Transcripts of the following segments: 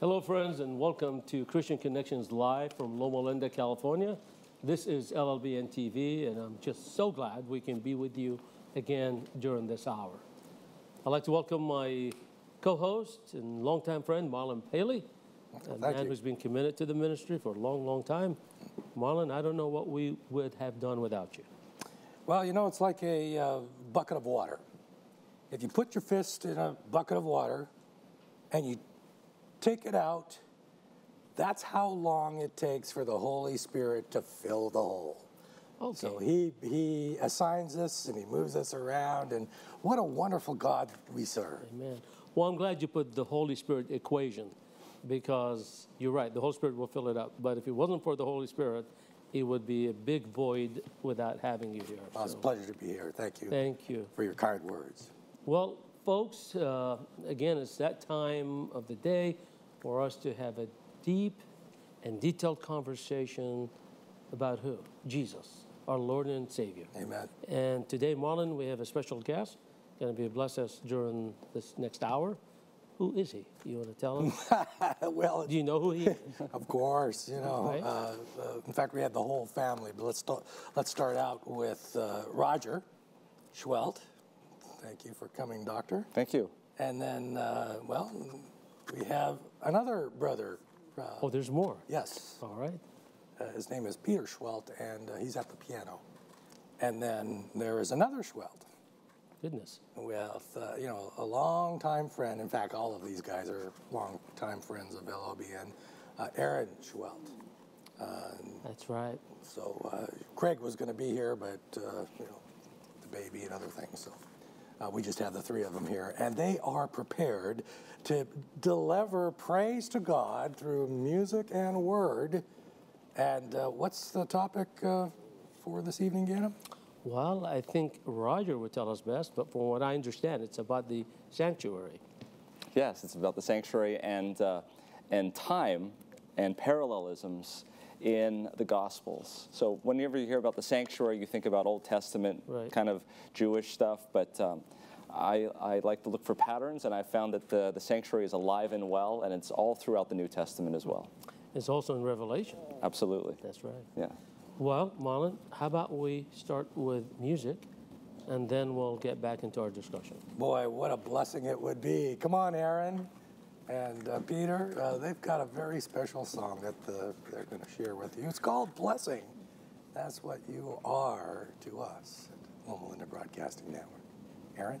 Hello, friends, and welcome to Christian Connections Live from Loma Linda, California. This is LLBN TV, and I'm just so glad we can be with you again during this hour. I'd like to welcome my co host and longtime friend, Marlon Paley, a Thank man you. who's been committed to the ministry for a long, long time. Marlon, I don't know what we would have done without you. Well, you know, it's like a uh, bucket of water. If you put your fist in a bucket of water and you take it out, that's how long it takes for the Holy Spirit to fill the hole. Okay. So he, he assigns us and he moves us around, and what a wonderful God we serve. Amen. Well, I'm glad you put the Holy Spirit equation because you're right, the Holy Spirit will fill it up. But if it wasn't for the Holy Spirit, it would be a big void without having you here. Well, it's a pleasure to be here. Thank you thank you. for your kind words. Well, folks, uh, again, it's that time of the day for us to have a deep and detailed conversation about who? Jesus, our Lord and Savior. Amen. And today, Marlon, we have a special guest going to be bless us during this next hour. Who is he? You want to tell him? well, Do you know who he is? Of course, you know. Right. Uh, uh, in fact, we had the whole family, but let's start, let's start out with uh, Roger Seheult. Thank you for coming, Doctor. Thank you. And then, uh, well, we have another brother. Uh, Oh, there's more. yes, All right. uh, his name is Peter Seheult, and uh, he's at the piano. And then there is another Seheult Goodness. with, uh, you know, a longtime friend. In fact, all of these guys are longtime friends of LLBN. Uh, Erin Seheult. That's right. So uh, Craig was going to be here, but uh, you know, the baby and other things. So uh, we just have the three of them here, and they are prepared to deliver praise to God through music and word. And uh, what's the topic uh, for this evening, Ganim? Well, I think Roger would tell us best, but from what I understand, it's about the sanctuary. Yes, it's about the sanctuary and, uh, and time and parallelisms in the Gospels. So whenever you hear about the sanctuary, you think about Old Testament Right. kind of Jewish stuff, but um, I, I like to look for patterns, and I found that the, the sanctuary is alive and well, and it's all throughout the New Testament as well. It's also in Revelation. Absolutely. That's right. Yeah. Well, Marlon, how about we start with music, and then we'll get back into our discussion. Boy, what a blessing it would be. Come on, Erin and uh, Peter. Uh, they've got a very special song that the, they're going to share with you. It's called Blessing. That's what you are to us at Loma Linda Broadcasting Network. Erin?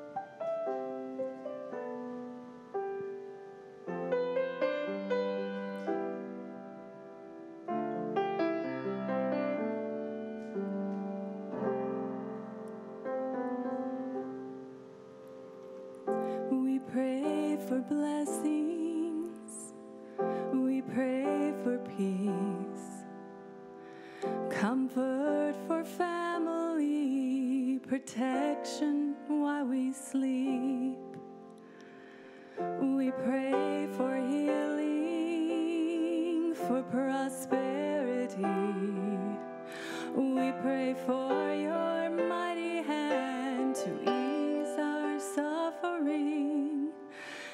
We pray for your mighty hand to ease our suffering.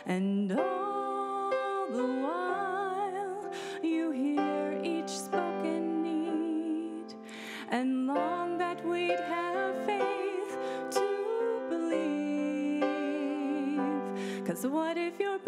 And all the while, you hear each spoken need and long that we'd have faith to believe. Cause what if your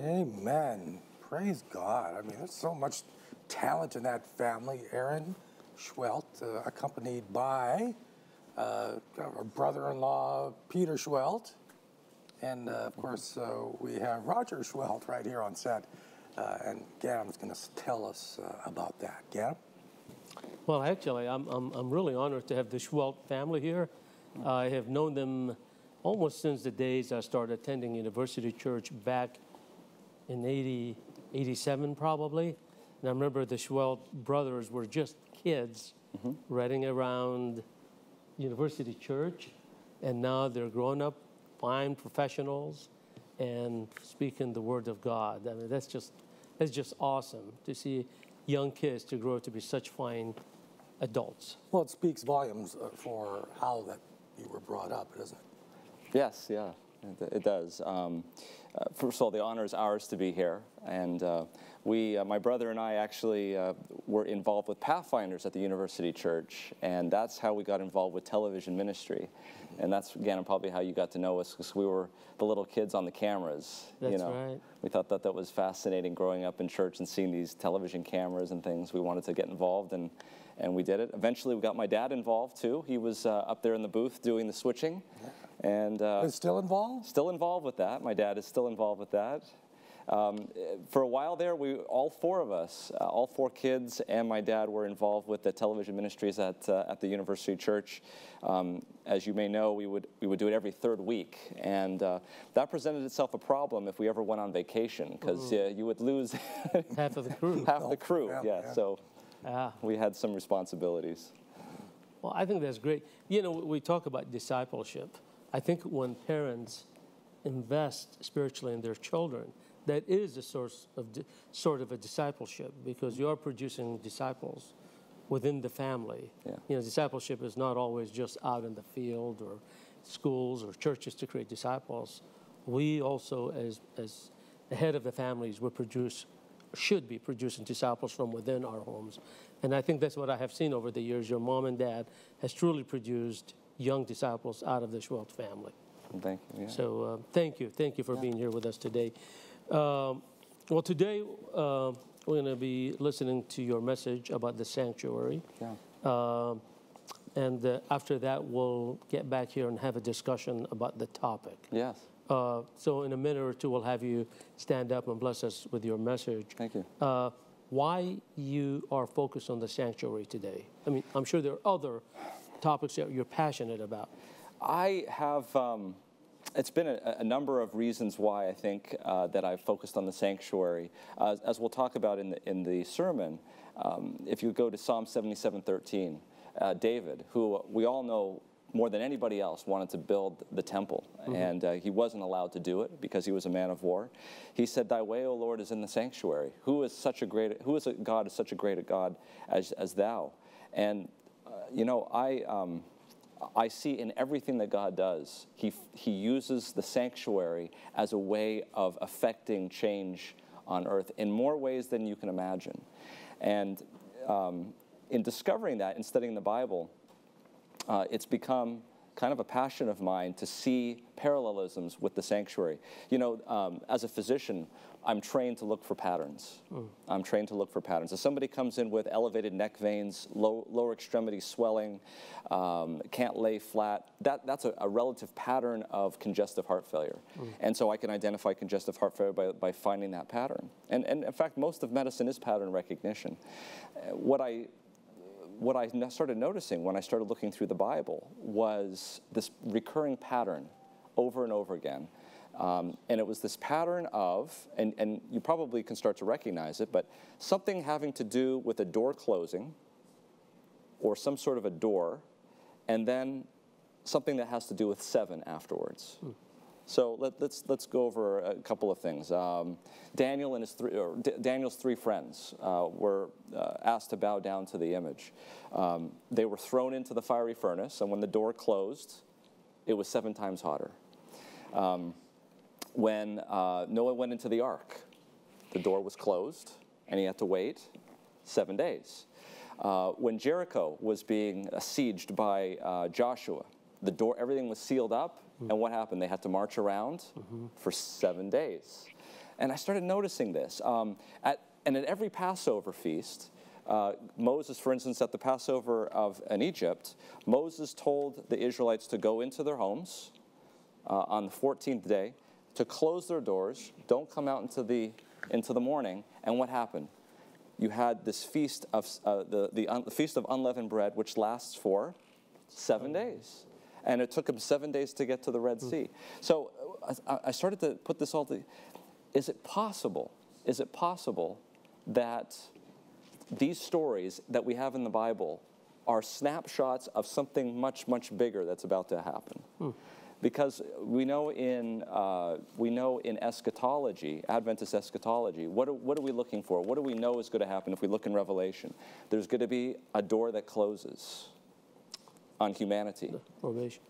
Amen. Praise God. I mean, there's so much talent in that family. Erin Seheult, uh, accompanied by uh, our brother-in-law Peter Seheult, and uh, of course uh, we have Roger Seheult right here on set. Uh, and Ganim's going to tell us uh, about that. Ganim? Well, actually, I'm, I'm, I'm really honored to have the Seheult family here. I have known them almost since the days I started attending University Church back in 80, 87 probably. And I remember the Seheult brothers were just kids running around University Church, and now they're grown up, fine professionals, and speaking the word of God. I mean, that's just that's just awesome to see young kids to grow to be such fine adults. Well, it speaks volumes uh, for how that you were brought up, doesn't it? Yes, yeah, it, it does. Um, uh, first of all, the honor is ours to be here, and uh, we, uh, my brother and I, actually uh, were involved with Pathfinders at the University Church, and that's how we got involved with television ministry, and that's again probably how you got to know us because we were the little kids on the cameras. you That's know, right. we thought that that was fascinating growing up in church and seeing these television cameras and things. We wanted to get involved, and and we did it. Eventually, we got my dad involved too. He was uh, up there in the booth doing the switching, and. Uh, Is still involved? Still involved with that. My dad is still involved with that. Um, for a while there, we all four of us, uh, all four kids, and my dad were involved with the television ministries at uh, at the University Church. Um, as you may know, we would we would do it every third week, and uh, that presented itself a problem if we ever went on vacation because uh, you would lose Half of the crew. half the crew. yeah, yeah, yeah. so Ah. we had some responsibilities. Well, I think that's great. You know, we talk about discipleship. I think when parents invest spiritually in their children, that is a source of sort of a discipleship because you are producing disciples within the family. Yeah. You know, discipleship is not always just out in the field or schools or churches to create disciples. We also, as as the head of the families, we produce should be producing disciples from within our homes. And I think that's what I have seen over the years. Your mom and dad has truly produced young disciples out of the Seheult family. Thank you. Yeah. So uh, thank you. Thank you for being here with us today. Um, well, today uh, we're going to be listening to your message about the sanctuary. Yeah. Um, and uh, after that, we'll get back here and have a discussion about the topic. Yes. Uh, so, in a minute or two, we'll have you stand up and bless us with your message. Thank you. Uh, why you are focused on the sanctuary today? I mean, I'm sure there are other topics that you're passionate about. I have. Um, it's been a, a, number of reasons why I think uh, that I've focused on the sanctuary. Uh, as we'll talk about in the, in the sermon, um, if you go to Psalm 77:13, uh, David, who we all know more than anybody else wanted to build the temple, mm-hmm. and uh, he wasn't allowed to do it because he was a man of war. He said, "Thy way, O Lord, is in the sanctuary. Who is such a great? Who is a God is such a great a God as as Thou?" And you know, I. Um, I see in everything that God does, he, he uses the sanctuary as a way of affecting change on earth in more ways than you can imagine. And um, in discovering that, in studying the Bible, uh, it's become kind of a passion of mine to see parallelisms with the sanctuary. You know, um, as a physician, I'm trained to look for patterns. Mm. I'm trained to look for patterns. If somebody comes in with elevated neck veins, low, lower extremity swelling, um, can't lay flat, that, that's a, a, relative pattern of congestive heart failure. Mm. And so I can identify congestive heart failure by, by finding that pattern. And, and in fact, most of medicine is pattern recognition. Uh, what I what I started noticing when I started looking through the Bible was this recurring pattern over and over again. Um, and it was this pattern of, and, and you probably can start to recognize it, but something having to do with a door closing or some sort of a door, and then something that has to do with seven afterwards. Hmm. So let, us let's, let's go over a couple of things. Um, Daniel and his three, Daniel's three friends uh, were uh, asked to bow down to the image. Um, they were thrown into the fiery furnace, and when the door closed, it was seven times hotter. Um, when uh, Noah went into the ark, the door was closed, and he had to wait seven days. Uh, when Jericho was being besieged by uh, Joshua, the door, everything was sealed up and what happened? They had to march around mm-hmm. for seven days. And I started noticing this. Um, at, and at every Passover feast, uh, Moses, for instance, at the Passover of in Egypt, Moses told the Israelites to go into their homes uh, on the 14th day, to close their doors, don't come out into the into the morning. And what happened? You had this feast of uh, the the, un, the feast of unleavened bread, which lasts for seven days and it took him seven days to get to the Red Sea. So I, I started to put this all together. Is it possible? Is it possible that these stories that we have in the Bible are snapshots of something much, much bigger that's about to happen? Hmm. Because we know in uh, we know in eschatology, Adventist eschatology, what are, what are we looking for? What do we know is going to happen if we look in Revelation? There's going to be a door that closes on humanity. Probation.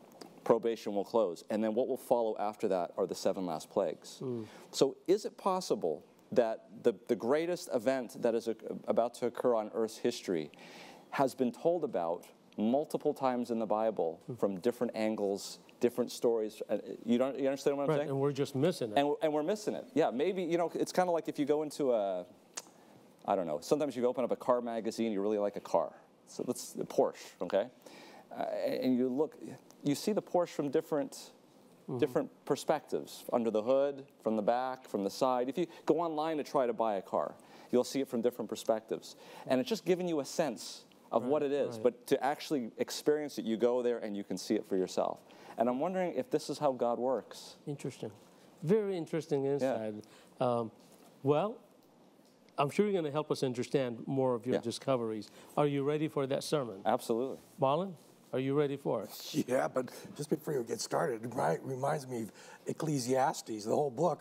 Probation will close. And then what will follow after that are the seven last plagues. Mm. So, is it possible that the, the greatest event that is a, about to occur on Earth's history has been told about multiple times in the Bible mm. from different angles, different stories. Uh, you don't you understand what I'm right, saying? And we're just missing it. And, and we're missing it. Yeah, maybe you know it's kind of like if you go into a, I don't know. Sometimes you open up a car magazine, you really like a car. So let's Porsche, okay? Uh, and you look, you see the Porsche from different, mm-hmm. different perspectives, under the hood, from the back, from the side. If you go online to try to buy a car, you'll see it from different perspectives, and it's just giving you a sense of right, what it is. Right. But to actually experience it, you go there and you can see it for yourself. And I'm wondering if this is how God works. Interesting, very interesting insight. Yeah. Um, well, I'm sure you're going to help us understand more of your yeah. discoveries. Are you ready for that sermon? Absolutely. Marlon? Are you ready for it? Yeah, but just before you get started, it reminds me of Ecclesiastes, the whole book.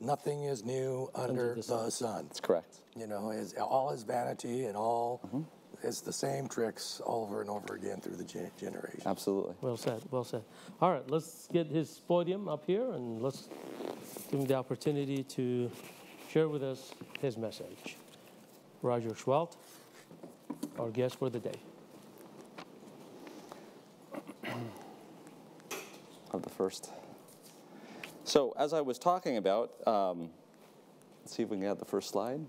Nothing is new under, under the, sun. the, sun. That's correct. You know, is all is vanity and all mm-hmm. it's the same tricks over and over again through the gen- generation. Absolutely. Well said. Well said. All right, let's get his podium up here and let's give him the opportunity to share with us his message. Roger Seheult, our guest for the day. Of the first. So as I was talking about, um, let's see if we can get the first slide.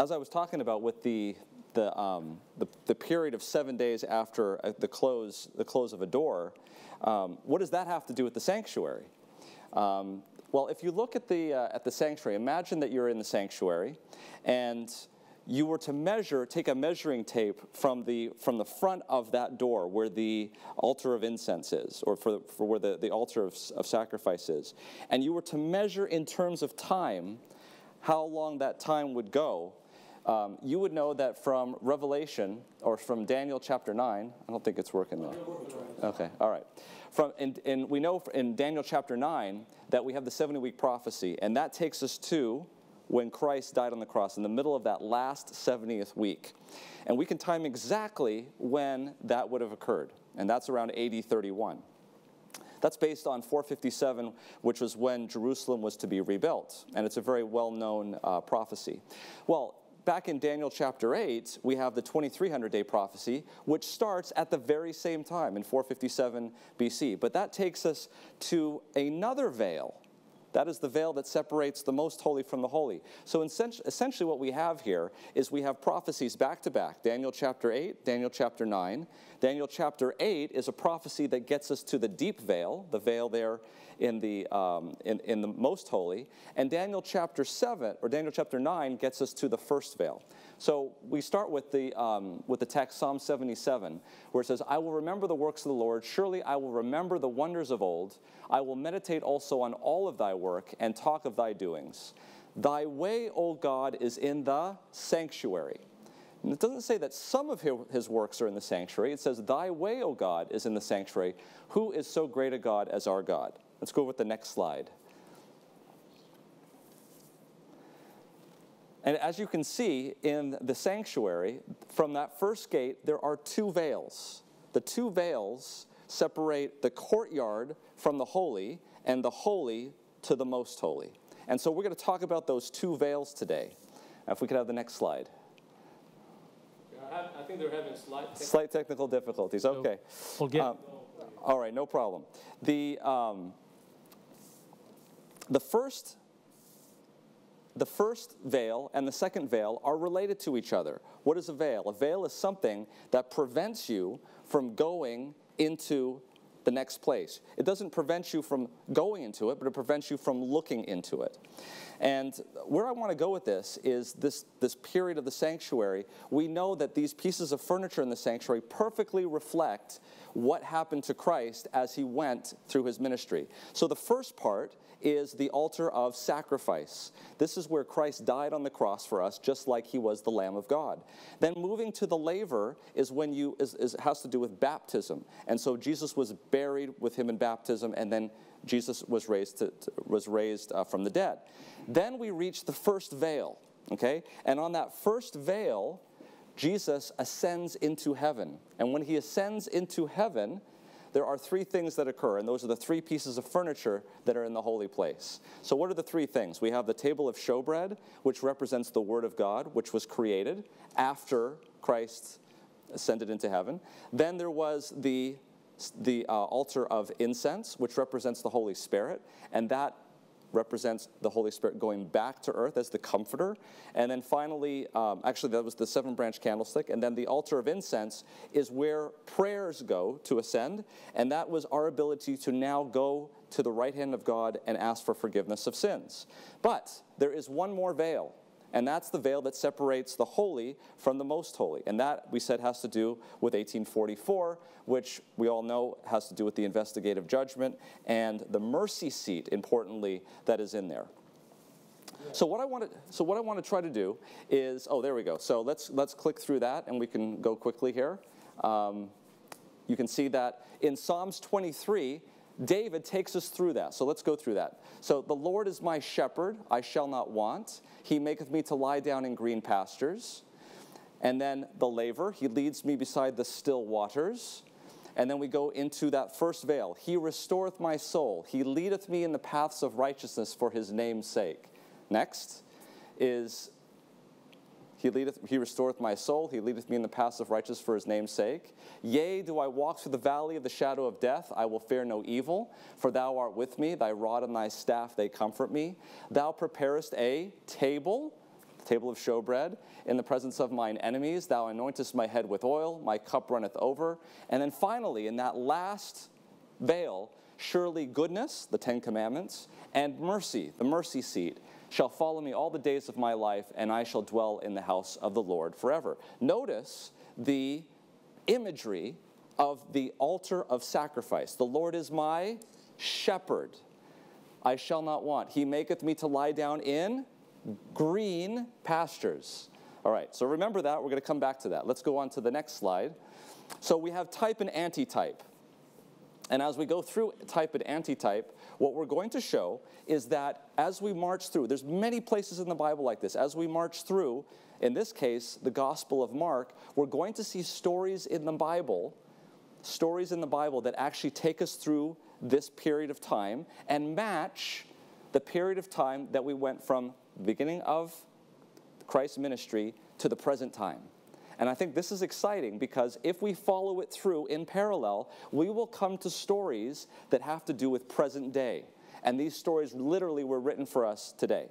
as I was talking about with the, the, um, the, the period of seven days after uh, the close, the close of a door, um, what does that have to do with the sanctuary? Um, well, if you look at the, uh, at the sanctuary, imagine that you're in the sanctuary and you were to measure, take a measuring tape from the, from the front of that door where the altar of incense is, or for, for where the, the altar of, of sacrifice is, and you were to measure in terms of time how long that time would go, um, you would know that from Revelation or from Daniel chapter 9, I don't think it's working there. Okay, all right. From, and, and we know in Daniel chapter 9 that we have the 70 week prophecy, and that takes us to when Christ died on the cross, in the middle of that last 70th week. And we can time exactly when that would have occurred, and that's around AD 31. That's based on 457, which was when Jerusalem was to be rebuilt. And it's a very well known uh, prophecy. Well, back in Daniel chapter 8, we have the 2300 day prophecy, which starts at the very same time in 457 BC. But that takes us to another veil that is the veil that separates the most holy from the holy. So essentially, what we have here is we have prophecies back to back Daniel chapter 8, Daniel chapter 9. Daniel chapter 8 is a prophecy that gets us to the deep veil, the veil there in the, um, in, in the most holy. And Daniel chapter 7, or Daniel chapter 9, gets us to the first veil. So we start with the, um, with the text, Psalm 77, where it says, I will remember the works of the Lord. Surely I will remember the wonders of old. I will meditate also on all of thy work and talk of thy doings. Thy way, O God, is in the sanctuary. And it doesn't say that some of his works are in the sanctuary. It says, Thy way, O God, is in the sanctuary. Who is so great a God as our God? Let's go over with the next slide. And as you can see in the sanctuary, from that first gate, there are two veils. The two veils separate the courtyard from the holy and the holy to the most holy. And so we're going to talk about those two veils today. If we could have the next slide. I think they're having slight, slight technical difficulties. Okay. We'll get. Um, all right, no problem. The um, the first the first veil and the second veil are related to each other. What is a veil? A veil is something that prevents you from going into the next place. It doesn't prevent you from going into it, but it prevents you from looking into it. And where I want to go with this is this, this period of the sanctuary. We know that these pieces of furniture in the sanctuary perfectly reflect what happened to Christ as he went through his ministry. So the first part is the altar of sacrifice. This is where Christ died on the cross for us, just like he was the Lamb of God. Then moving to the laver is when you is, is has to do with baptism, and so Jesus was buried with him in baptism, and then Jesus was raised to, to, was raised uh, from the dead. Then we reach the first veil. Okay, and on that first veil. Jesus ascends into heaven. And when he ascends into heaven, there are three things that occur, and those are the three pieces of furniture that are in the holy place. So, what are the three things? We have the table of showbread, which represents the Word of God, which was created after Christ ascended into heaven. Then there was the the uh, altar of incense, which represents the Holy Spirit, and that represents the Holy Spirit going back to earth as the comforter. And then finally, um, actually, that was the seven branch candlestick. And then the altar of incense is where prayers go to ascend. And that was our ability to now go to the right hand of God and ask for forgiveness of sins. But there is one more veil and that's the veil that separates the holy from the most holy. And that, we said, has to do with 1844, which we all know has to do with the investigative judgment and the mercy seat, importantly, that is in there. So what I want to so what I want to try to do is oh there we go. So let's let's click through that and we can go quickly here. Um, you can see that in Psalms 23 David takes us through that. So let's go through that. So the Lord is my shepherd, I shall not want. He maketh me to lie down in green pastures. And then the laver, he leads me beside the still waters. And then we go into that first veil. He restoreth my soul. He leadeth me in the paths of righteousness for his name's sake. Next is he, leadeth, he restoreth my soul. He leadeth me in the paths of righteousness for his name's sake. Yea, do I walk through the valley of the shadow of death, I will fear no evil, for thou art with me. Thy rod and thy staff, they comfort me. Thou preparest a table table of showbread. In the presence of mine enemies, thou anointest my head with oil, my cup runneth over. And then finally, in that last veil, surely goodness, the Ten Commandments, and mercy, the mercy seat, shall follow me all the days of my life, and I shall dwell in the house of the Lord forever. Notice the imagery of the altar of sacrifice. The Lord is my shepherd. I shall not want. He maketh me to lie down in green pastures. All right, so remember that. We're going to come back to that. Let's go on to the next slide. So we have type and antitype. And as we go through type and antitype, what we're going to show is that as we march through, there's many places in the Bible like this. As we march through, in this case, the Gospel of Mark, we're going to see stories in the Bible, stories in the Bible that actually take us through this period of time and match the period of time that we went from the beginning of Christ's ministry to the present time. And I think this is exciting because if we follow it through in parallel, we will come to stories that have to do with present day. And these stories literally were written for us today.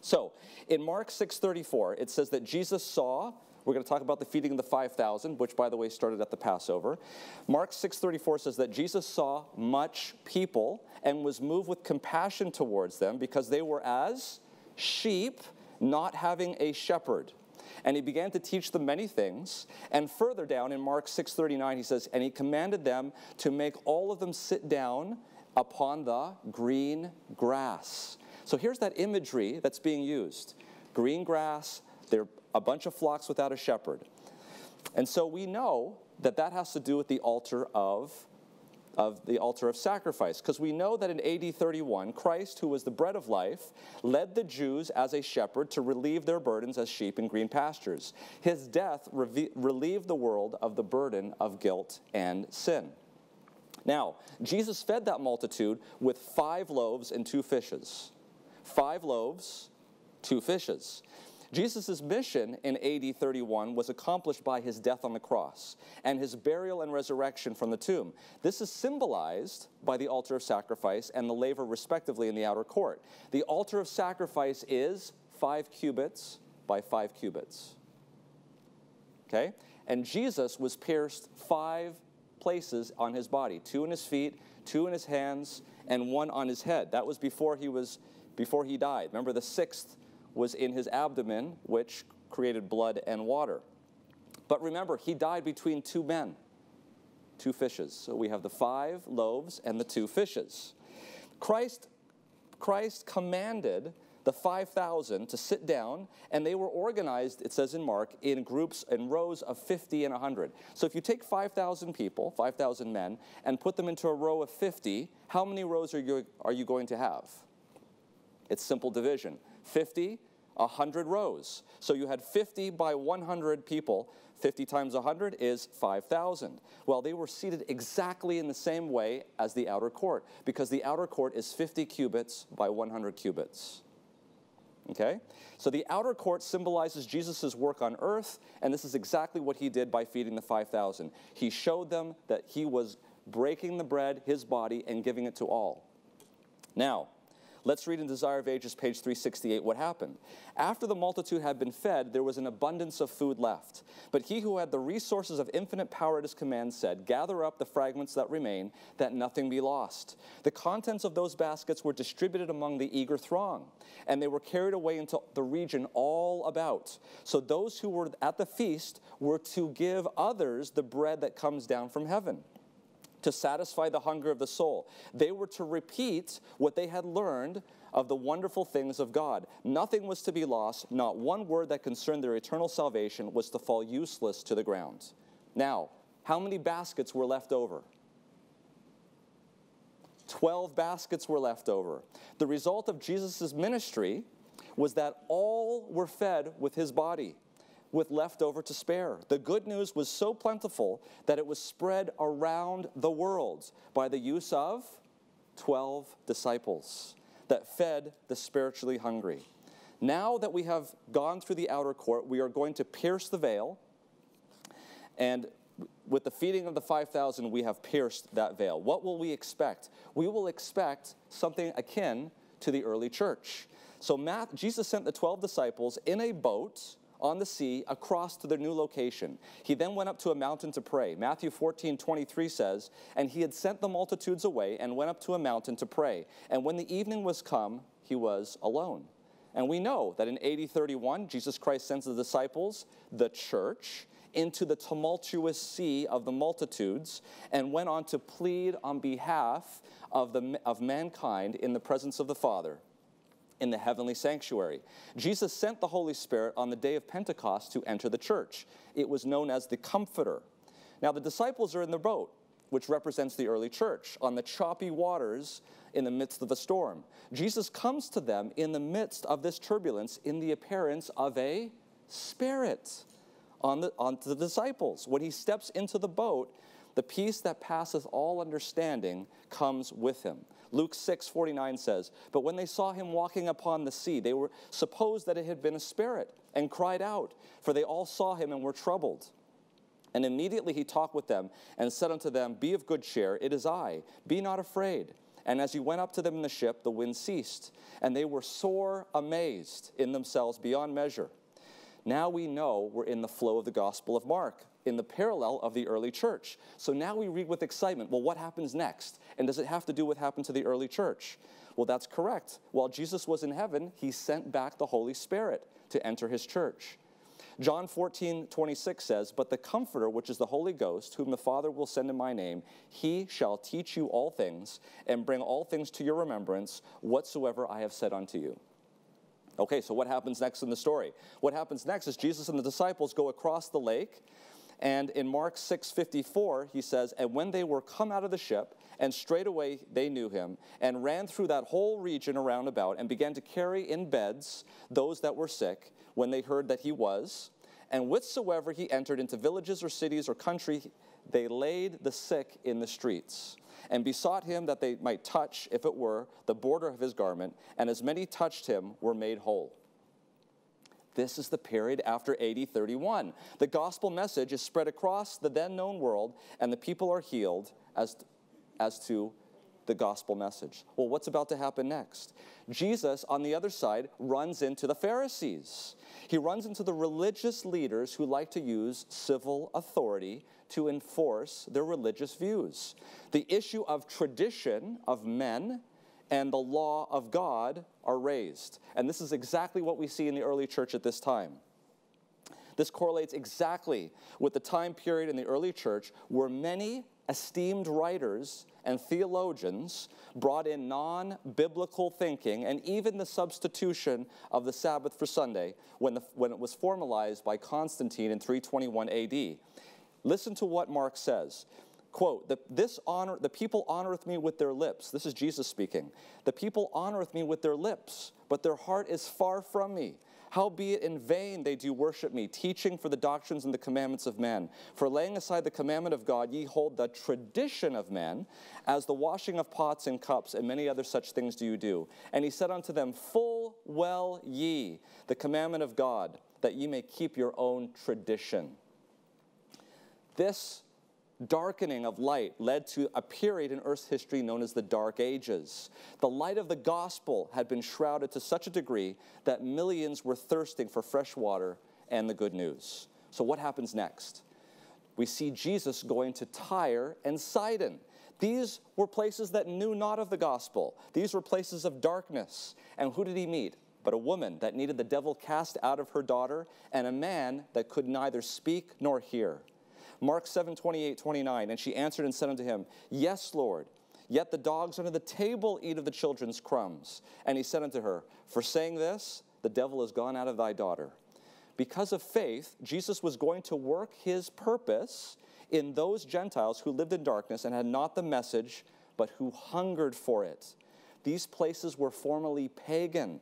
So, in Mark 6:34, it says that Jesus saw we're going to talk about the feeding of the 5,000, which by the way started at the Passover. Mark 6:34 says that Jesus saw much people and was moved with compassion towards them because they were as sheep not having a shepherd and he began to teach them many things. And further down in Mark 6:39 he says, "And he commanded them to make all of them sit down upon the green grass." So here's that imagery that's being used. Green grass, they're a bunch of flocks without a shepherd. And so we know that that has to do with the altar of of the altar of sacrifice. Because we know that in AD 31, Christ, who was the bread of life, led the Jews as a shepherd to relieve their burdens as sheep in green pastures. His death relieved the world of the burden of guilt and sin. Now, Jesus fed that multitude with five loaves and two fishes. Five loaves, two fishes. Jesus' mission in AD 31 was accomplished by his death on the cross and his burial and resurrection from the tomb. This is symbolized by the altar of sacrifice and the laver, respectively, in the outer court. The altar of sacrifice is five cubits by five cubits. Okay? And Jesus was pierced five places on his body two in his feet, two in his hands, and one on his head. That was before he was before he died. Remember the sixth was in his abdomen, which created blood and water. But remember, he died between two men, two fishes. So we have the five loaves and the two fishes. Christ, Christ commanded the 5,000 to sit down, and they were organized, it says in Mark, in groups, and rows of 50 and 100. So if you take 5,000 people, 5,000 men, and put them into a row of 50, how many rows are you, are you going to have? It's simple division. 50, 100 rows. So you had 50 by 100 people. 50 times 100 is 5,000. Well, they were seated exactly in the same way as the outer court because the outer court is 50 cubits by 100 cubits. Okay? So the outer court symbolizes Jesus' work on earth, and this is exactly what he did by feeding the 5,000. He showed them that he was breaking the bread, his body, and giving it to all. Now, Let's read in Desire of Ages, page 368, what happened. After the multitude had been fed, there was an abundance of food left. But he who had the resources of infinite power at his command said, Gather up the fragments that remain, that nothing be lost. The contents of those baskets were distributed among the eager throng, and they were carried away into the region all about. So those who were at the feast were to give others the bread that comes down from heaven to satisfy the hunger of the soul. They were to repeat what they had learned of the wonderful things of God. Nothing was to be lost, not one word that concerned their eternal salvation was to fall useless to the ground. Now, how many baskets were left over? Twelve baskets were left over. The result of Jesus' ministry was that all were fed with his body with leftover to spare. The good news was so plentiful that it was spread around the world by the use of 12 disciples that fed the spiritually hungry. Now that we have gone through the outer court, we are going to pierce the veil. And with the feeding of the 5,000, we have pierced that veil. What will we expect? We will expect something akin to the early church So Matt, Jesus sent the 12 disciples in a boat on the sea across to their new location. He then went up to a mountain to pray. Matthew 14, 23 says, And he had sent the multitudes away and went up to a mountain to pray. And when the evening was come, he was alone. And we know that in AD 31, Jesus Christ sends the disciples, the church, into the tumultuous sea of the multitudes and went on to plead on behalf of, the, of mankind in the presence of the Father in the heavenly sanctuary. Jesus sent the Holy Spirit on the day of Pentecost to enter the church. It was known as the Comforter. Now, the disciples are in the boat, which represents the early church, on the choppy waters in the midst of a storm. Jesus comes to them in the midst of this turbulence in the appearance of a spirit on the, on the disciples. When he steps into the boat, the peace that passeth all understanding comes with him. Luke 6 49 says, But when they saw him walking upon the sea, they were supposed that it had been a spirit and cried out, for they all saw him and were troubled. And immediately he talked with them and said unto them, Be of good cheer, it is I, be not afraid. And as he went up to them in the ship, the wind ceased, and they were sore amazed in themselves beyond measure. Now we know we're in the flow of the Gospel of Mark, in the parallel of the early church. So now we read with excitement well, what happens next? And does it have to do what happened to the early church? Well, that's correct. While Jesus was in heaven, he sent back the Holy Spirit to enter his church. John 14, 26 says, But the Comforter, which is the Holy Ghost, whom the Father will send in my name, he shall teach you all things and bring all things to your remembrance, whatsoever I have said unto you. Okay, so what happens next in the story? What happens next is Jesus and the disciples go across the lake. And in Mark 6:54, he says, "And when they were come out of the ship, and straightway they knew him, and ran through that whole region around about, and began to carry in beds those that were sick, when they heard that he was. And whithersoever he entered into villages or cities or country, they laid the sick in the streets." and besought him that they might touch, if it were, the border of his garment, and as many touched him were made whole. This is the period after AD 31. The gospel message is spread across the then known world, and the people are healed as, as to the gospel message. Well, what's about to happen next? Jesus, on the other side, runs into the Pharisees. He runs into the religious leaders who like to use civil authority to enforce their religious views. The issue of tradition of men and the law of God are raised. And this is exactly what we see in the early church at this time. This correlates exactly with the time period in the early church where many esteemed writers and theologians brought in non biblical thinking and even the substitution of the Sabbath for Sunday when, the, when it was formalized by Constantine in 321 AD. Listen to what Mark says. Quote, the, this honor, the people honoreth me with their lips. This is Jesus speaking. The people honoreth me with their lips, but their heart is far from me. Howbeit in vain they do worship me, teaching for the doctrines and the commandments of men. For laying aside the commandment of God, ye hold the tradition of men, as the washing of pots and cups, and many other such things do you do. And he said unto them, Full well ye the commandment of God, that ye may keep your own tradition. This darkening of light led to a period in Earth's history known as the Dark Ages. The light of the gospel had been shrouded to such a degree that millions were thirsting for fresh water and the good news. So, what happens next? We see Jesus going to Tyre and Sidon. These were places that knew not of the gospel. These were places of darkness. And who did he meet? But a woman that needed the devil cast out of her daughter, and a man that could neither speak nor hear. Mark 7 28, 29. And she answered and said unto him, Yes, Lord. Yet the dogs under the table eat of the children's crumbs. And he said unto her, For saying this, the devil is gone out of thy daughter. Because of faith, Jesus was going to work his purpose in those Gentiles who lived in darkness and had not the message, but who hungered for it. These places were formerly pagan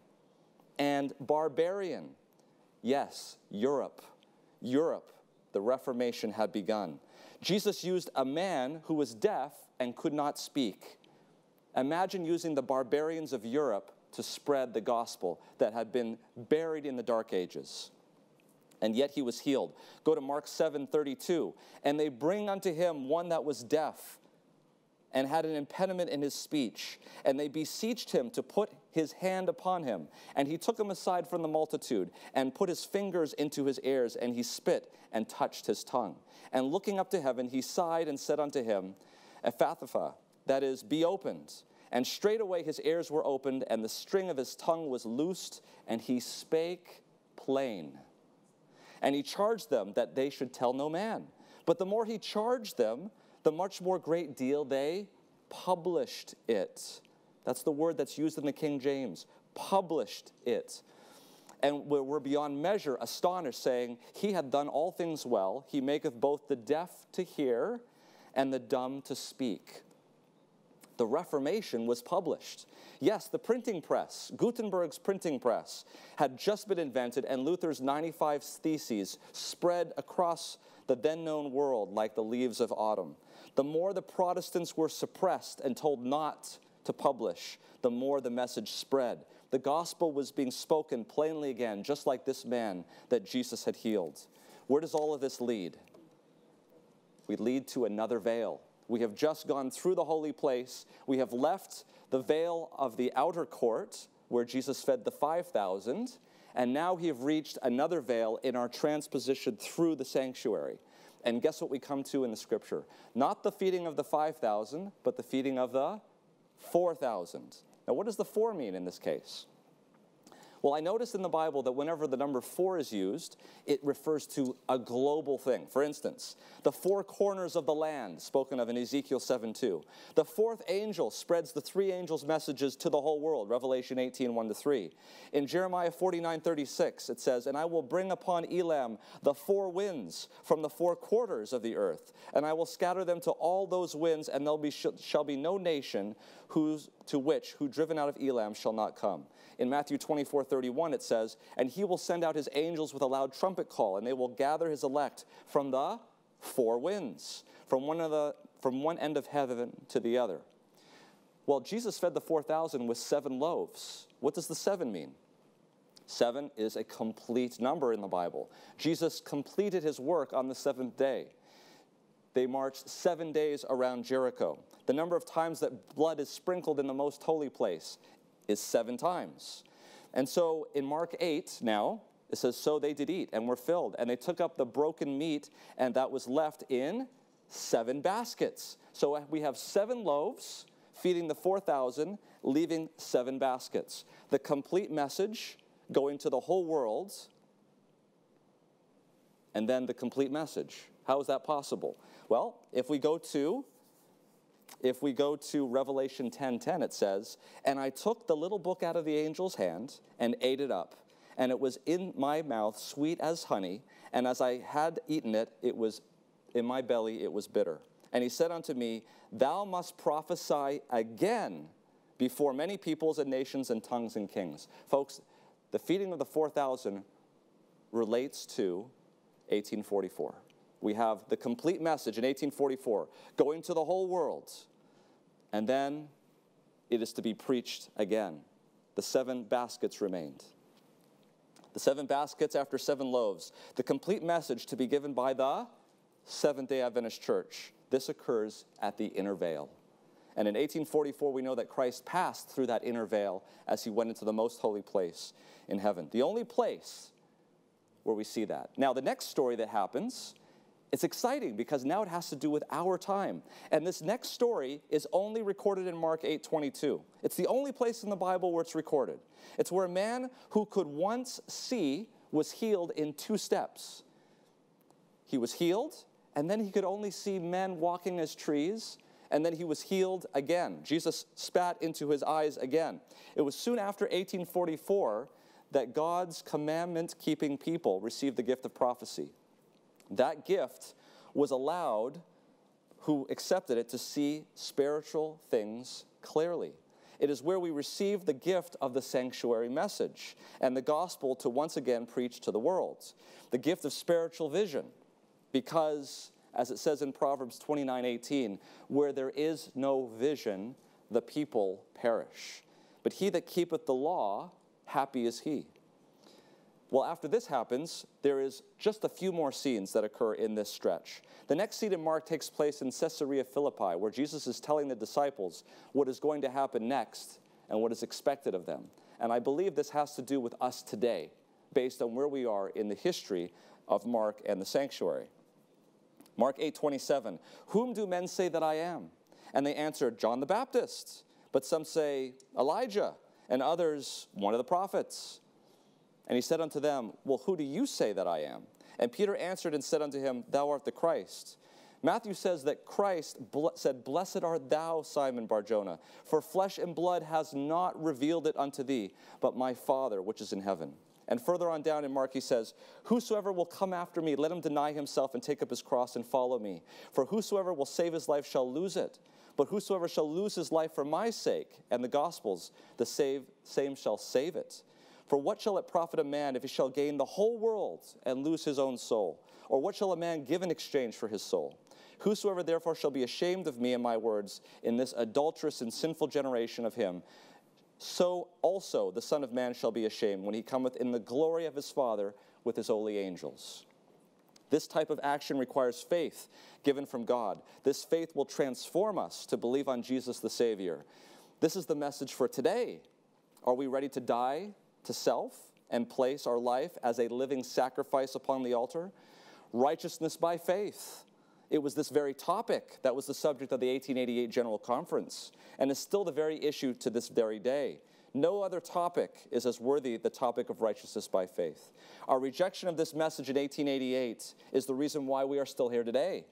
and barbarian. Yes, Europe. Europe the Reformation had begun. Jesus used a man who was deaf and could not speak. Imagine using the barbarians of Europe to spread the gospel that had been buried in the dark ages. And yet he was healed. Go to Mark 7 32. And they bring unto him one that was deaf and had an impediment in his speech. And they beseeched him to put his hand upon him. And he took him aside from the multitude and put his fingers into his ears, and he spit and touched his tongue. And looking up to heaven, he sighed and said unto him, Ephphatha, that is, be opened. And straightway his ears were opened, and the string of his tongue was loosed, and he spake plain. And he charged them that they should tell no man. But the more he charged them, the much more great deal they published it. That's the word that's used in the King James. Published it. And we're beyond measure astonished, saying, He hath done all things well. He maketh both the deaf to hear and the dumb to speak. The Reformation was published. Yes, the printing press, Gutenberg's printing press, had just been invented, and Luther's 95 Theses spread across the then known world like the leaves of autumn. The more the Protestants were suppressed and told not to publish, the more the message spread. The gospel was being spoken plainly again, just like this man that Jesus had healed. Where does all of this lead? We lead to another veil. We have just gone through the holy place. We have left the veil of the outer court where Jesus fed the 5,000, and now we have reached another veil in our transposition through the sanctuary. And guess what we come to in the scripture? Not the feeding of the 5,000, but the feeding of the 4,000. Now, what does the 4 mean in this case? Well, I noticed in the Bible that whenever the number four is used, it refers to a global thing. For instance, the four corners of the land, spoken of in Ezekiel 7 2. The fourth angel spreads the three angels' messages to the whole world, Revelation 18 1 to 3. In Jeremiah 49 36, it says, And I will bring upon Elam the four winds from the four quarters of the earth, and I will scatter them to all those winds, and there be, shall be no nation whose, to which who driven out of Elam shall not come. In Matthew 24, 31, it says, And he will send out his angels with a loud trumpet call, and they will gather his elect from the four winds, from one, of the, from one end of heaven to the other. Well, Jesus fed the 4,000 with seven loaves. What does the seven mean? Seven is a complete number in the Bible. Jesus completed his work on the seventh day. They marched seven days around Jericho. The number of times that blood is sprinkled in the most holy place is seven times. And so in Mark 8 now, it says, So they did eat and were filled, and they took up the broken meat, and that was left in seven baskets. So we have seven loaves feeding the 4,000, leaving seven baskets. The complete message going to the whole world, and then the complete message. How is that possible? Well, if we go to if we go to Revelation 10:10, 10, 10, it says, And I took the little book out of the angel's hand and ate it up. And it was in my mouth sweet as honey, and as I had eaten it, it was in my belly, it was bitter. And he said unto me, Thou must prophesy again before many peoples and nations and tongues and kings. Folks, the feeding of the 4,000 relates to 1844 we have the complete message in 1844 going to the whole world. And then it is to be preached again. The seven baskets remained. The seven baskets after seven loaves. The complete message to be given by the Seventh day Adventist Church. This occurs at the inner veil. And in 1844, we know that Christ passed through that inner veil as he went into the most holy place in heaven. The only place where we see that. Now, the next story that happens it's exciting because now it has to do with our time. And this next story is only recorded in Mark 8:22. It's the only place in the Bible where it's recorded. It's where a man who could once see was healed in two steps. He was healed, and then he could only see men walking as trees, and then he was healed again. Jesus spat into his eyes again. It was soon after 1844 that God's commandment keeping people received the gift of prophecy. That gift was allowed who accepted it to see spiritual things clearly. It is where we receive the gift of the sanctuary message and the gospel to once again preach to the world. The gift of spiritual vision, because, as it says in Proverbs 29 18, where there is no vision, the people perish. But he that keepeth the law, happy is he. Well, after this happens, there is just a few more scenes that occur in this stretch. The next scene in Mark takes place in Caesarea Philippi, where Jesus is telling the disciples what is going to happen next and what is expected of them. And I believe this has to do with us today, based on where we are in the history of Mark and the sanctuary. Mark 8:27, "Whom do men say that I am?" And they answered, "John the Baptist." But some say, "Elijah," and others, "One of the prophets." And he said unto them, Well, who do you say that I am? And Peter answered and said unto him, Thou art the Christ. Matthew says that Christ said, Blessed art thou, Simon Barjona, for flesh and blood has not revealed it unto thee, but my Father which is in heaven. And further on down in Mark, he says, Whosoever will come after me, let him deny himself and take up his cross and follow me. For whosoever will save his life shall lose it. But whosoever shall lose his life for my sake and the gospel's, the save, same shall save it. For what shall it profit a man if he shall gain the whole world and lose his own soul? Or what shall a man give in exchange for his soul? Whosoever therefore shall be ashamed of me and my words in this adulterous and sinful generation of him, so also the Son of Man shall be ashamed when he cometh in the glory of his Father with his holy angels. This type of action requires faith given from God. This faith will transform us to believe on Jesus the Savior. This is the message for today. Are we ready to die to self and place our life as a living sacrifice upon the altar? Righteousness by faith. It was this very topic that was the subject of the 1888 General Conference and is still the very issue to this very day. No other topic is as worthy the topic of righteousness by faith. Our rejection of this message in 1888 is the reason why we are still here today.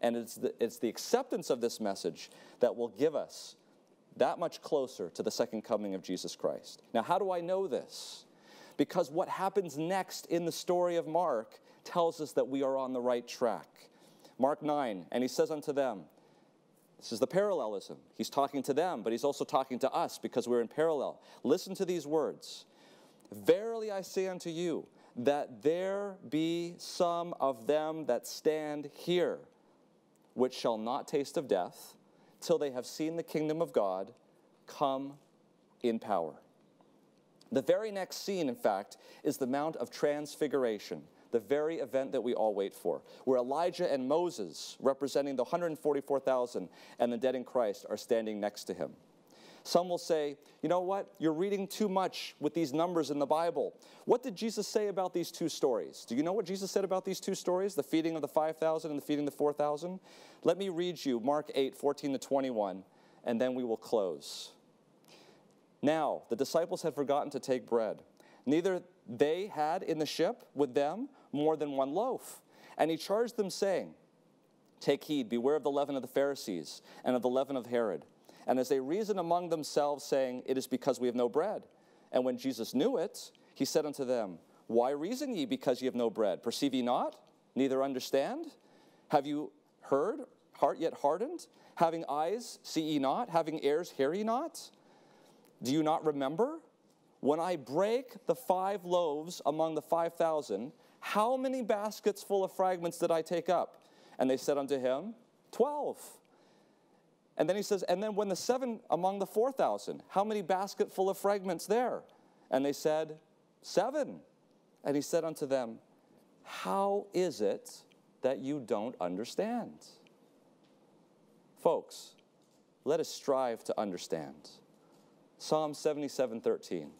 And it's the, it's the acceptance of this message that will give us that much closer to the second coming of Jesus Christ. Now, how do I know this? Because what happens next in the story of Mark tells us that we are on the right track. Mark 9, and he says unto them, this is the parallelism. He's talking to them, but he's also talking to us because we're in parallel. Listen to these words Verily I say unto you, that there be some of them that stand here, which shall not taste of death, till they have seen the kingdom of God come in power. The very next scene, in fact, is the Mount of Transfiguration the very event that we all wait for, where Elijah and Moses, representing the 144,000 and the dead in Christ, are standing next to him. Some will say, you know what? You're reading too much with these numbers in the Bible. What did Jesus say about these two stories? Do you know what Jesus said about these two stories, the feeding of the 5,000 and the feeding of the 4,000? Let me read you Mark 8, 14 to 21, and then we will close. Now, the disciples had forgotten to take bread. Neither they had in the ship with them more than one loaf. And he charged them, saying, Take heed, beware of the leaven of the Pharisees and of the leaven of Herod. And as they reasoned among themselves, saying, It is because we have no bread. And when Jesus knew it, he said unto them, Why reason ye because ye have no bread? Perceive ye not? Neither understand? Have you heard, heart yet hardened? Having eyes, see ye not? Having ears, hear ye not? Do you not remember? When I break the five loaves among the five thousand, how many baskets full of fragments did I take up? And they said unto him, Twelve. And then he says, And then when the seven among the four thousand, how many basket full of fragments there? And they said, Seven. And he said unto them, How is it that you don't understand? Folks, let us strive to understand. Psalm 77 13.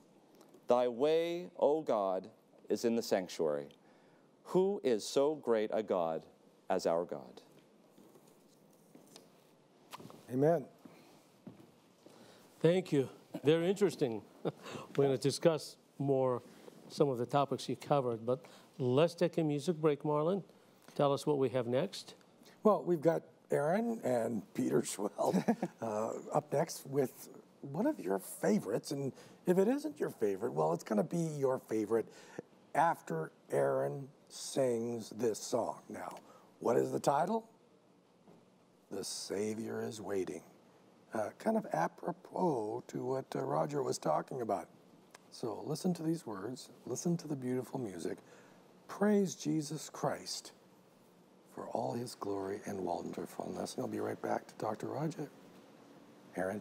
Thy way, O God, is in the sanctuary. Who is so great a God as our God? Amen. Thank you. Very interesting. We're going to discuss more some of the topics you covered, but let's take a music break, Marlon. Tell us what we have next. Well, we've got Erin and Peter Seheult uh, up next with one of your favorites. And if it isn't your favorite, well, it's going to be your favorite after Erin sings this song. Now, what is the title? The Savior is Waiting. Uh, kind of apropos to what uh, Roger was talking about. So listen to these words, listen to the beautiful music. Praise Jesus Christ for all his glory and wonderfulness. And I'll be right back to Dr. Roger. Erin.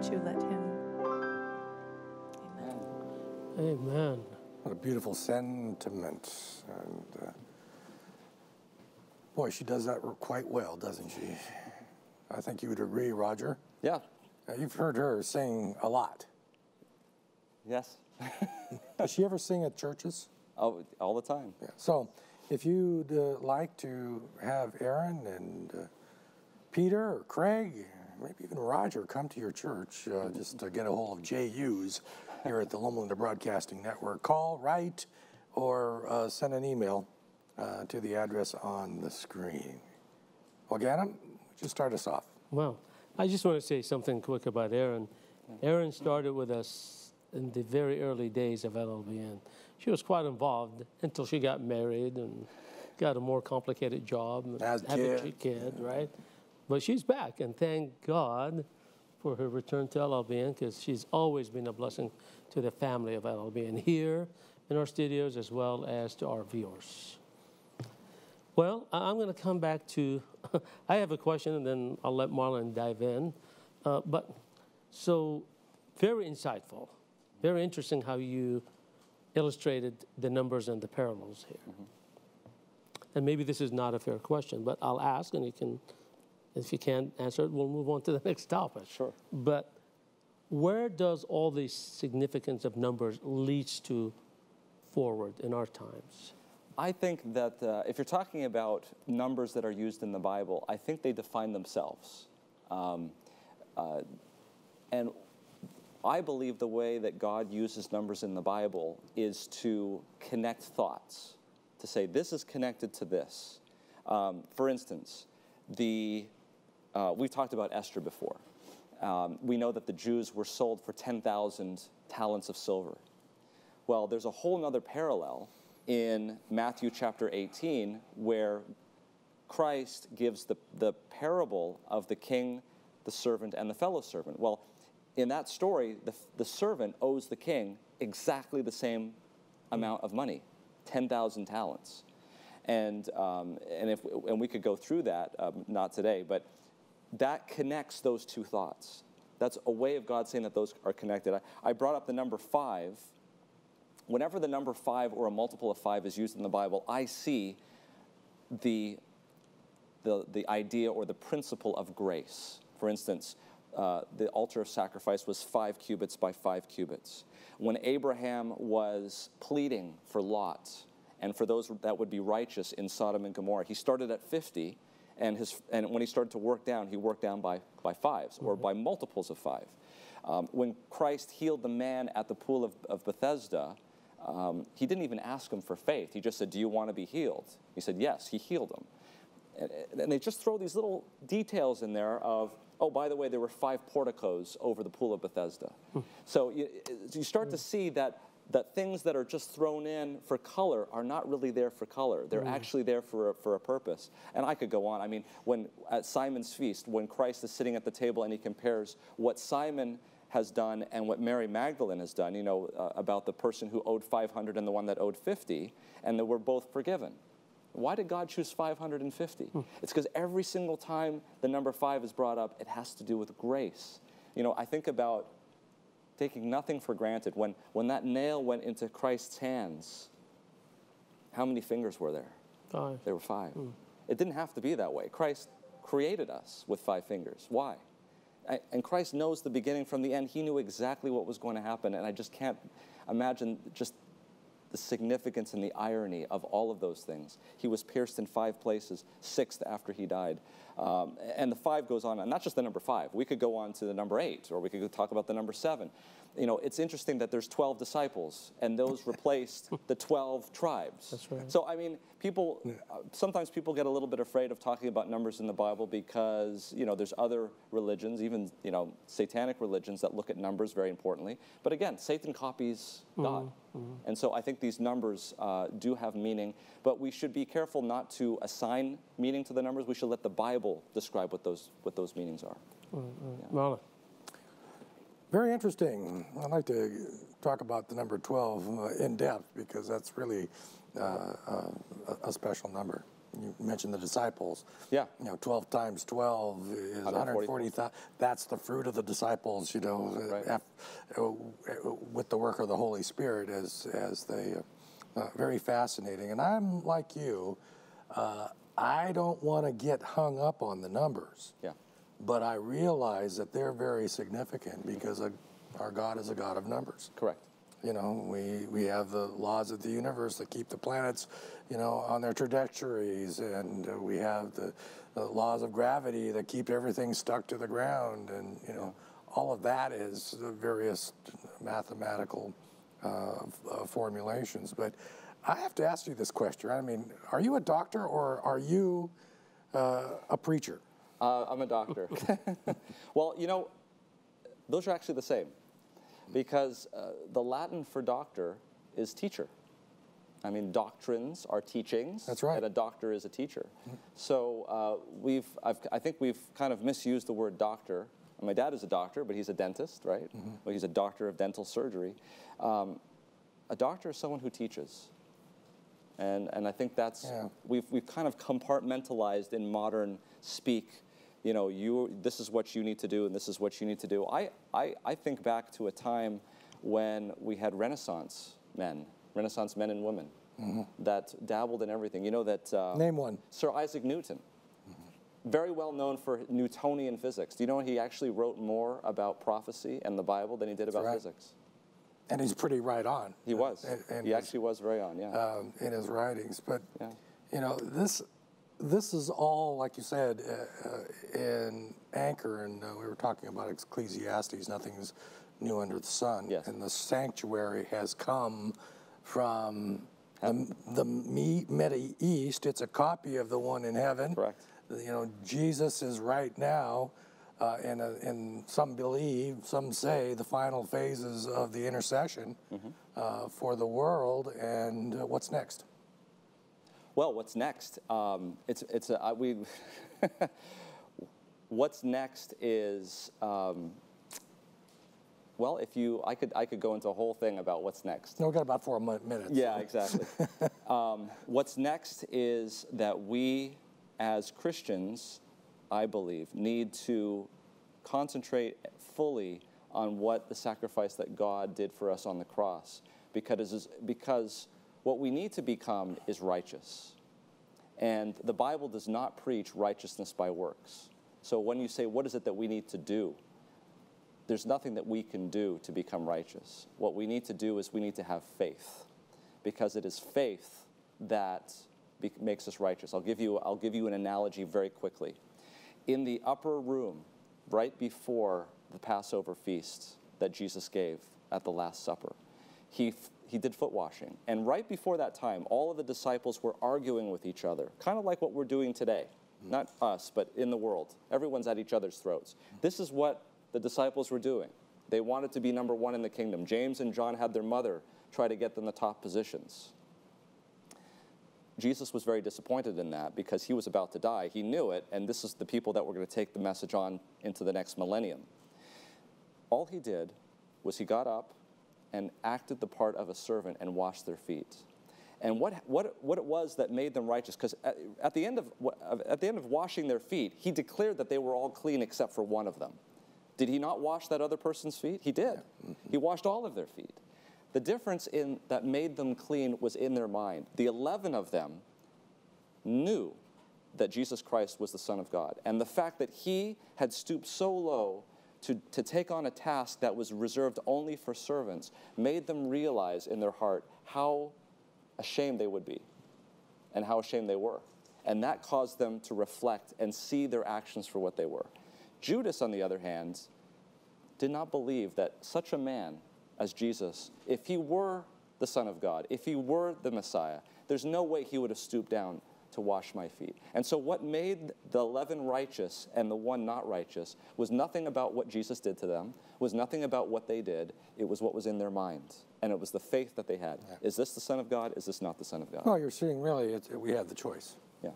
Won't you let him? Amen. Amen. What a beautiful sentiment. And uh, boy, she does that quite well, doesn't she? I think you would agree, Roger. Yeah. Uh, you've heard her sing a lot. Yes. Does she ever sing at churches? Oh, all the time. Yeah. So, if you'd uh, like to have Erin and uh, Peter or Craig, maybe even Roger come to your church uh, just to get a hold of Jay Hughes here at the Loma Broadcasting Network, call, write, or uh, send an email uh, to the address on the screen. Organa, would just start us off? Well, I just want to say something quick about Erin. Erin started with us in the very early days of LLBN. She was quite involved until she got married and got a more complicated job and had a kids. kid, right? But she's back, and thank God for her return to LLBN because she's always been a blessing to the family of LLBN here in our studios as well as to our viewers. Well, I'm going to come back to. I have a question, and then I'll let Marlon dive in. Uh, but so, very insightful, very interesting how you illustrated the numbers and the parallels here. And maybe this is not a fair question, but I'll ask, and you can, if you can't answer it, we'll move on to the next topic. Sure. But where does all the significance of numbers leads to forward in our times? I think that uh, if you're talking about numbers that are used in the Bible, I think they define themselves. Um, uh, and I believe the way that God uses numbers in the Bible is to connect thoughts, to say this is connected to this. Um, for instance, the uh, we've talked about Esther before. Um, we know that the Jews were sold for 10,000 talents of silver. Well, there's a whole other parallel in Matthew chapter 18 where Christ gives the, the parable of the king, the servant, and the fellow servant. Well, in that story, the, the servant owes the king exactly the same amount of money 10,000 talents. And, um, and, if, and we could go through that, um, not today, but that connects those two thoughts. That's a way of God saying that those are connected. I, I brought up the number five. Whenever the number five or a multiple of five is used in the Bible, I see the, the, the idea or the principle of grace. For instance, uh, the altar of sacrifice was five cubits by five cubits. When Abraham was pleading for Lot and for those that would be righteous in Sodom and Gomorrah, he started at 50, and, his, and when he started to work down, he worked down by, by 5s or by multiples of five. Um, when Christ healed the man at the pool of, of Bethesda, um, he didn't even ask him for faith. He just said, Do you want to be healed? He said, Yes. He healed him. And, and they just throw these little details in there of, oh, by the way, there were five porticos over the pool of Bethesda. so you, you start to see that, that things that are just thrown in for color are not really there for color. They're actually there for a, for a purpose. And I could go on. I mean, when at Simon's feast, when Christ is sitting at the table and he compares what Simon has done and what Mary Magdalene has done, you know, uh, about the person who owed 500 and the one that owed 50, and that were both forgiven. Why did God choose 550? It's because every single time the number five is brought up, it has to do with grace. You know, I think about taking nothing for granted. When, when that nail went into Christ's hands, how many fingers were there? Five. There were five. Hmm. It didn't have to be that way. Christ created us with five fingers. Why? And Christ knows the beginning from the end. He knew exactly what was going to happen. And I just can't imagine just the significance and the irony of all of those things. He was pierced in five places, sixth after he died. Um, and the five goes on, and not just the number five. We could go on to the number eight, or we could talk about the number seven. You know, it's interesting that there's 12 disciples, and those replaced the 12 tribes. That's right. So, I mean, people, uh, sometimes people get a little bit afraid of talking about numbers in the Bible because, you know, there's other religions, even, you know, satanic religions that look at numbers very importantly. But again, Satan copies God. And so I think these numbers uh, do have meaning, but we should be careful not to assign meaning to the numbers. We should let the Bible describe what those, what those meanings are. Marlon. Very interesting. I'd like to talk about the number 12 uh, in depth because that's really uh, uh, a, a special number. You mentioned the disciples. Yeah. You know, 12 times 12 is 140,000. That's the fruit of the disciples, you know, uh, Right. with the work of the Holy Spirit as, as they, uh, very fascinating. And I'm like you, uh, I don't want to get hung up on the numbers Yeah. But I realize that they're very significant because our God is a God of numbers. Correct. You know, we, we have the laws of the universe that keep the planets, you know, on their trajectories, and uh, we have the, the laws of gravity that keep everything stuck to the ground, and you know, all of that is the various mathematical uh, f- uh, formulations. But I have to ask you this question. I mean, are you a doctor or are you uh, a preacher? Uh, I'm a doctor. well, you know, those are actually the same because uh, the Latin for doctor is teacher. I mean, doctrines are teachings. That's right. And a doctor is a teacher. So uh, we've, I've, I think we've kind of misused the word doctor. And my dad is a doctor, but he's a dentist, right? Well, he's a doctor of dental surgery. Um, a doctor is someone who teaches. And, and I think that's, Yeah. we've, we've kind of compartmentalized in modern speak, you know, you, this is what you need to do and this is what you need to do. I, I, I think back to a time when we had Renaissance men, Renaissance men and women that dabbled in everything. You know that uh, Name one. Sir Isaac Newton, very well known for Newtonian physics. Do you know he actually wrote more about prophecy and the Bible than he did about right. physics? And he's pretty right on. He was. in- in he his- actually was very on, yeah. um, in his writings. But Yeah. you know, this this is all, like you said, uh, uh, in Anchor, and uh, we were talking about Ecclesiastes. Nothing's new under the sun. Yes. And the sanctuary has come from the, the Middle East. It's a copy of the one in heaven. Correct. You know, Jesus is right now. Uh, in, a, in some believe, some say, the final phases of the intercession Mm-hmm. uh, for the world. And uh, what's next? Well, what's next? Um, it's it's a, uh, we. what's next is um, well, if you I could I could go into a whole thing about what's next. No, we've got about four minutes. Yeah, exactly. um, what's next is that we, as Christians, I believe, need to concentrate fully on what the sacrifice that God did for us on the cross, because because what we need to become is righteous, and the Bible does not preach righteousness by works. So when you say, "What is it that we need to do?" there's nothing that we can do to become righteous. What we need to do is we need to have faith, because it is faith that makes us righteous. I'll give you I'll give you an analogy very quickly. In the upper room, right before the Passover feast that Jesus gave at the Last Supper, he he did foot washing, and right before that time, all of the disciples were arguing with each other, kind of like what we're doing today. Not us, but in the world. Everyone's at each other's throats. This is what the disciples were doing. They wanted to be number one in the kingdom. James and John had their mother try to get them the top positions. Jesus was very disappointed in that because he was about to die. He knew it, and this is the people that were going to take the message on into the next millennium. All he did was he got up and acted the part of a servant and washed their feet. And what, what, what it was that made them righteous, because at, at, the end of, at the end of washing their feet, he declared that they were all clean except for one of them. Did he not wash that other person's feet? He did. Mm-hmm. He washed all of their feet. The difference in that made them clean was in their mind. The 11 of them knew that Jesus Christ was the Son of God. And the fact that he had stooped so low to, to take on a task that was reserved only for servants made them realize in their heart how ashamed they would be and how ashamed they were. And that caused them to reflect and see their actions for what they were. Judas, on the other hand, did not believe that such a man as Jesus, if he were the Son of God, if he were the Messiah, there's no way he would have stooped down to wash my feet. And so, what made the 11 righteous and the one not righteous was nothing about what Jesus did to them, was nothing about what they did. It was what was in their minds. And it was the faith that they had. Yeah. Is this the Son of God? Is this not the Son of God? Well, you're seeing really, we have the choice. Yeah.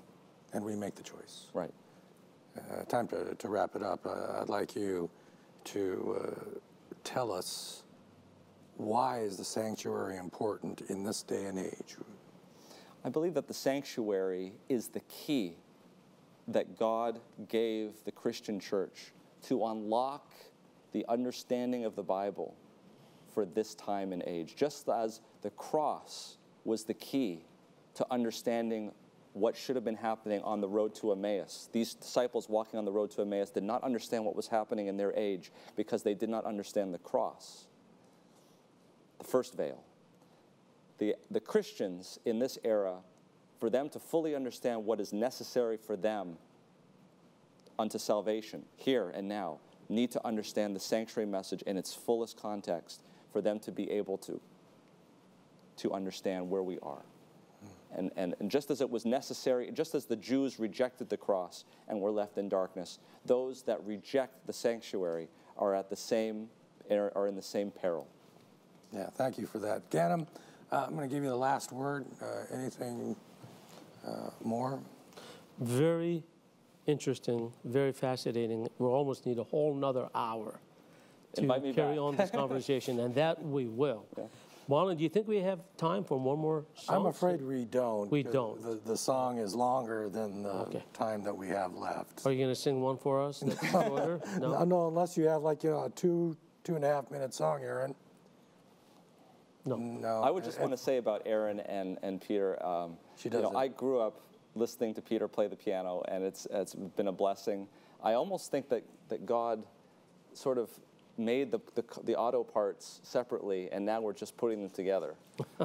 And we make the choice. Right. Uh, time to, to wrap it up. Uh, I'd like you to uh, tell us why is the sanctuary important in this day and age? I believe that the sanctuary is the key that God gave the Christian church to unlock the understanding of the Bible for this time and age, just as the cross was the key to understanding what should have been happening on the road to Emmaus. These disciples walking on the road to Emmaus did not understand what was happening in their age because they did not understand the cross, the first veil. The, the Christians in this era, for them to fully understand what is necessary for them unto salvation, here and now, need to understand the sanctuary message in its fullest context for them to be able to, to understand where we are. Hmm. And, and, and just as it was necessary, just as the Jews rejected the cross and were left in darkness, those that reject the sanctuary are at the same are in the same peril. Yeah, thank you for that, Ganim. Uh, I'm going to give you the last word. Uh, anything uh, more? Very interesting, very fascinating. We'll almost need a whole nother hour to carry back. on this conversation, and that we will. Yeah. Marlon, do you think we have time for one more song? I'm afraid we don't. We don't. The, the song is longer than the okay. time that we have left. Are you going to sing one for us that's shorter? No? no, unless you have like you know a two two and a half minute song, Erin. No. No. I would just want to say about Erin and and Peter. Um, she does. You know, I grew up listening to Peter play the piano, and it's it's been a blessing. I almost think that that God sort of made the, the, the, auto parts separately, and now we're just putting them together.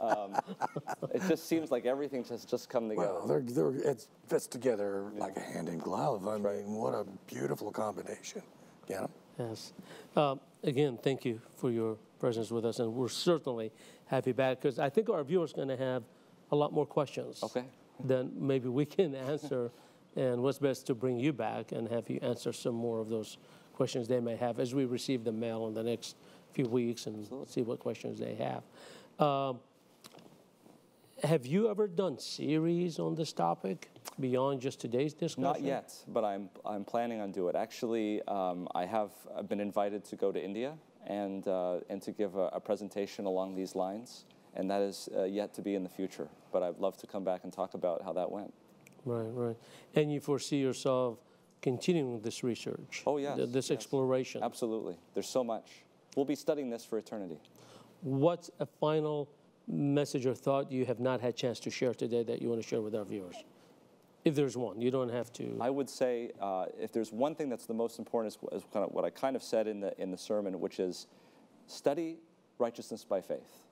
um, it just seems like everything has just come together. Well, they're, they're, it fits together yeah. like a hand in glove. I right. mean, what a beautiful combination. Get them? Yes. Um, again, thank you for your presence with us, and we're certainly happy back because I think our viewers are going to have a lot more questions. Okay. Than maybe we can answer, and what's best to bring you back and have you answer some more of those questions they may have as we receive the mail in the next few weeks and Absolutely. see what questions they have. Um, have you ever done series on this topic beyond just today's discussion? Not yet, but I'm, I'm planning on doing it. Actually, um, I have been invited to go to India and, uh, and to give a, a, presentation along these lines, and that is uh, yet to be in the future. But I'd love to come back and talk about how that went. Right, right. And you foresee yourself continuing this research. Oh, yes. Th- this yes. exploration. Absolutely. There's so much. We'll be studying this for eternity. What's a final message or thought you have not had a chance to share today that you want to share with our viewers? If there's one, you don't have to. I would say uh, if there's one thing that's the most important is, is kind of what I kind of said in the in the sermon, which is study righteousness by faith.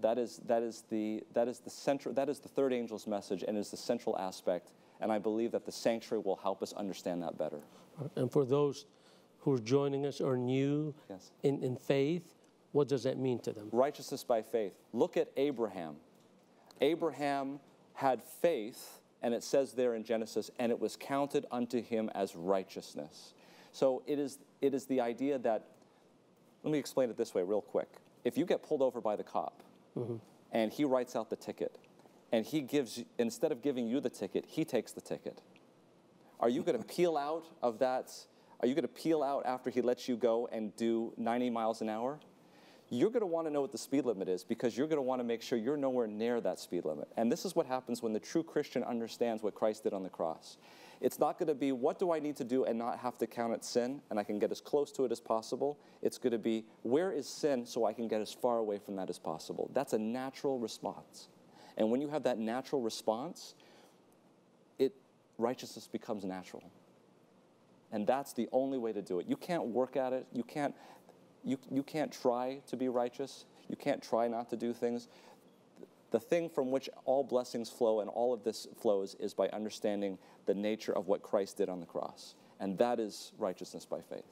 That is that is the that is the central that is the third angel's message and is the central aspect and I believe that the sanctuary will help us understand that better. And for those who are joining us or new yes. in, in faith, what does that mean to them? Righteousness by faith. Look at Abraham. Abraham had faith, and it says there in Genesis, and it was counted unto him as righteousness. So it is, it is the idea that, let me explain it this way, real quick. If you get pulled over by the cop mm-hmm. and he writes out the ticket, and he gives, instead of giving you the ticket, he takes the ticket. Are you going to peel out of that? Are you going to peel out after he lets you go and do 90 miles an hour? You're going to want to know what the speed limit is because you're going to want to make sure you're nowhere near that speed limit. And this is what happens when the true Christian understands what Christ did on the cross. It's not going to be what do I need to do and not have to count it sin and I can get as close to it as possible. It's going to be where is sin so I can get as far away from that as possible. That's a natural response. And when you have that natural response, it righteousness becomes natural. And that's the only way to do it. You can't work at it. You can't you, you can't try to be righteous. You can't try not to do things the thing from which all blessings flow and all of this flows is by understanding the nature of what Christ did on the cross. And that is righteousness by faith.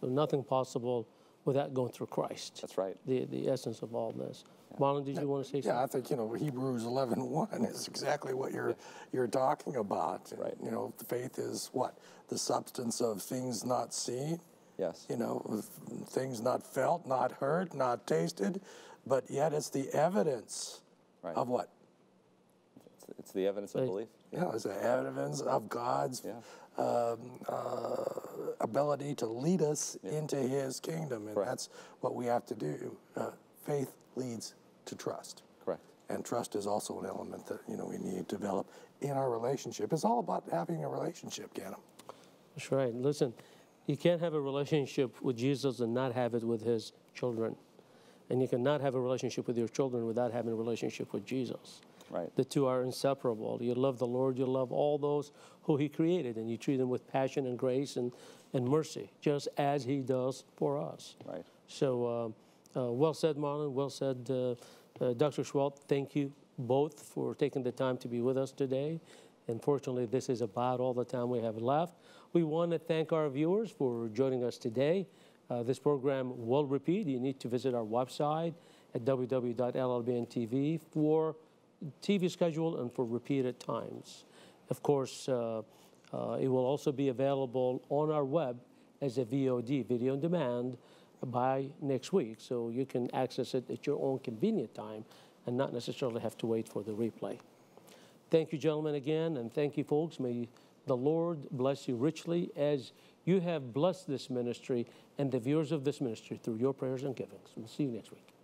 So nothing possible without going through Christ. That's right. The, the essence of all this. Marlon, did you want to say something? Yeah, I think, you know, Hebrews 11.1 is exactly what you're, you're talking about. Right. You know, faith is what? The substance of things not seen, Yes. you know, things not felt, not heard, not tasted, but yet it's the evidence Right. of what? It's, it's the evidence of belief. Yeah, know, it's the evidence of God's Yeah. um, uh, ability to lead us into His kingdom, and Correct. that's what we have to do. Uh, faith leads to trust, Correct. and trust is also an element that you know we need to develop in our relationship. It's all about having a relationship, Ganim. That's right. Listen, you can't have a relationship with Jesus and not have it with his children. And you cannot have a relationship with your children without having a relationship with Jesus. Right. The two are inseparable. You love the Lord, you love all those who He created, and you treat them with passion and grace and, and mercy, just as He does for us. Right. So, uh, uh, well said, Marlon. Well said, uh, uh, Dr. Seheult. Thank you both for taking the time to be with us today. Unfortunately, this is about all the time we have left. We want to thank our viewers for joining us today. Uh, this program will repeat. You need to visit our website at www.llbntv for TV schedule and for repeated times. Of course, uh, uh, it will also be available on our web as a VOD, video on demand, by next week. So you can access it at your own convenient time and not necessarily have to wait for the replay. Thank you, gentlemen, again, and thank you, folks. May the Lord bless you richly as you have blessed this ministry and the viewers of this ministry through your prayers and givings. We'll see you next week.